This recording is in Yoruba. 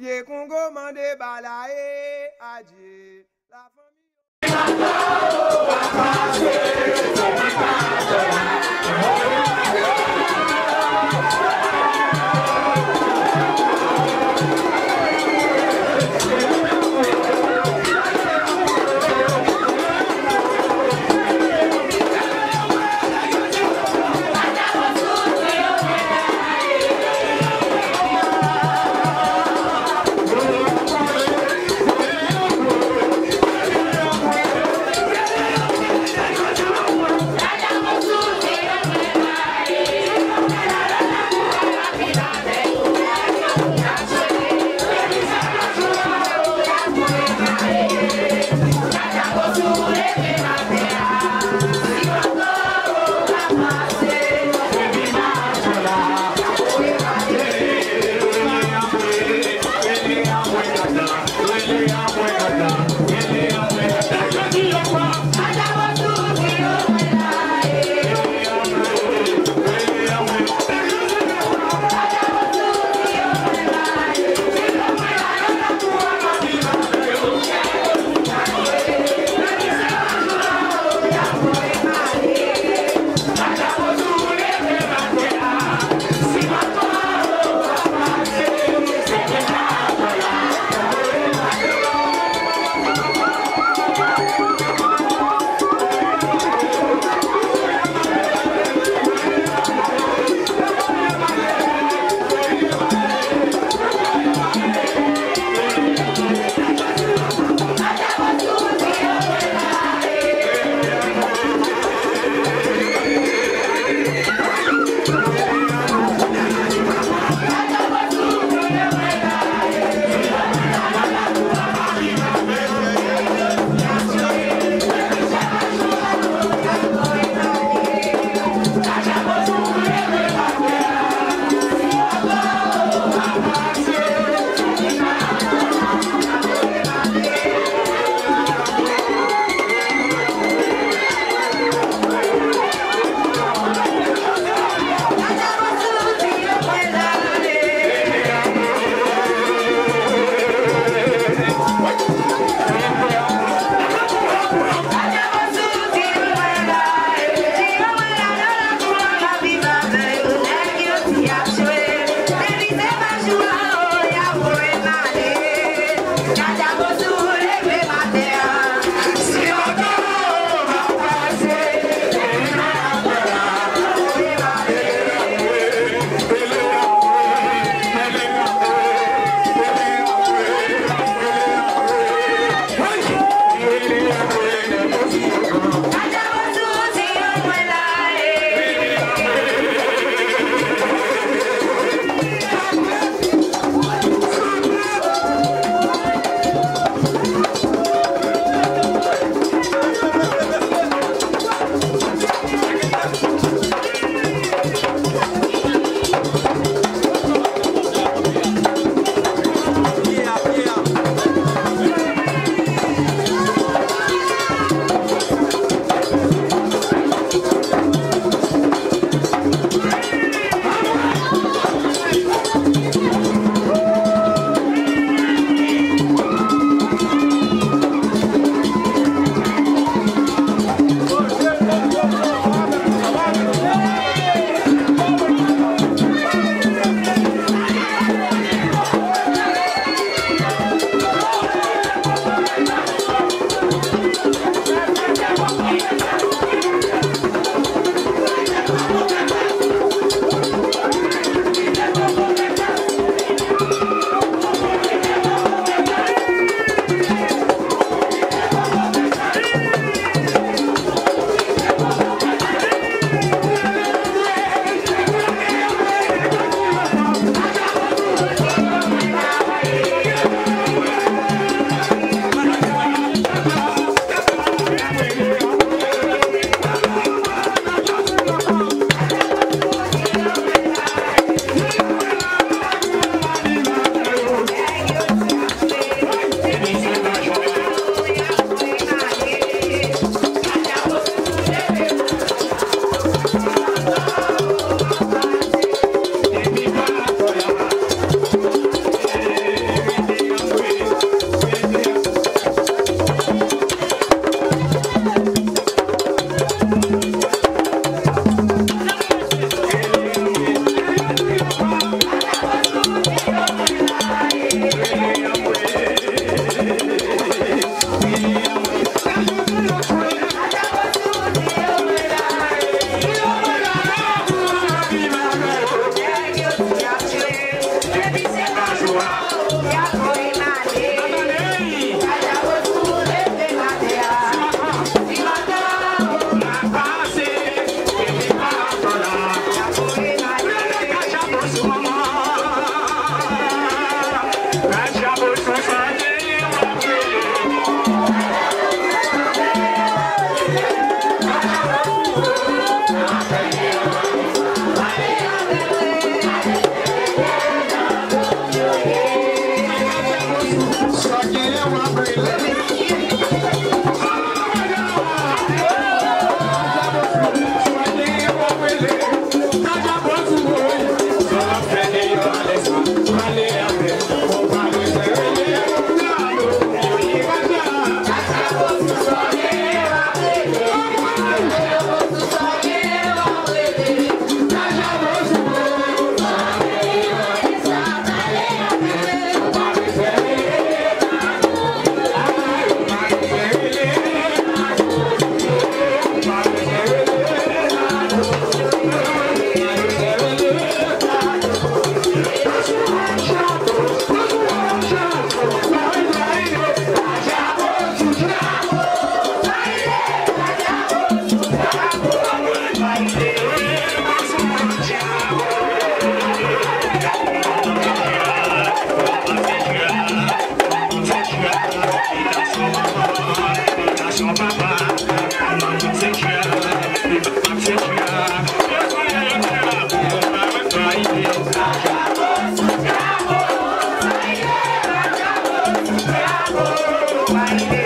Yekungo mande balaye aje la famille. Ìgbàgbọ́ wà pàṣẹ ìgbàgbọ́. Thank you. Vai